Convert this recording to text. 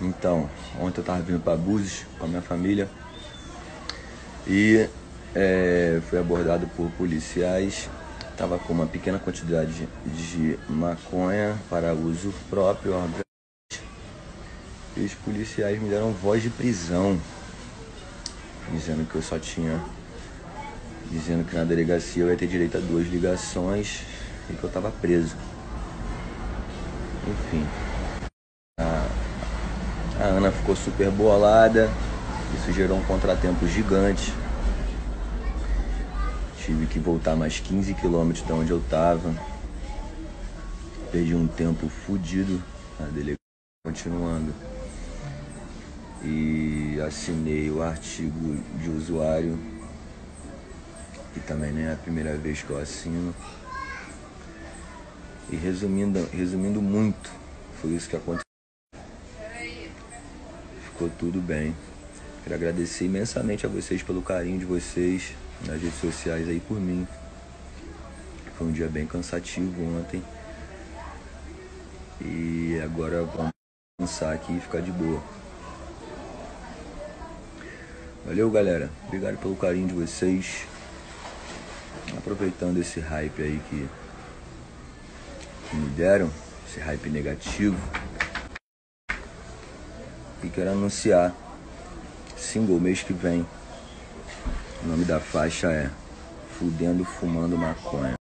Então, ontem eu tava vindo para Búzios com a minha família e é, fui abordado por policiais. Tava com uma pequena quantidade de maconha para uso próprio, obviamente. E os policiais me deram voz de prisão, dizendo que eu só tinha. Dizendo que na delegacia eu ia ter direito a duas ligações e que eu tava preso. Enfim. A Ana ficou super bolada, isso gerou um contratempo gigante. Tive que voltar mais 15 quilômetros de onde eu tava. Perdi um tempo fudido na delegacia, continuando. E assinei o artigo de usuário, que também nem é a primeira vez que eu assino. E resumindo, resumindo muito, foi isso que aconteceu ficou tudo bem. Quero agradecer imensamente a vocês pelo carinho de vocês nas redes sociais aí por mim. Foi um dia bem cansativo ontem. E agora vamos descansar aqui e ficar de boa. Valeu, galera. Obrigado pelo carinho de vocês. Aproveitando esse hype aí que, que me deram, esse hype negativo e quero anunciar single mês que vem. O nome da faixa é Fudendo Fumando Maconha.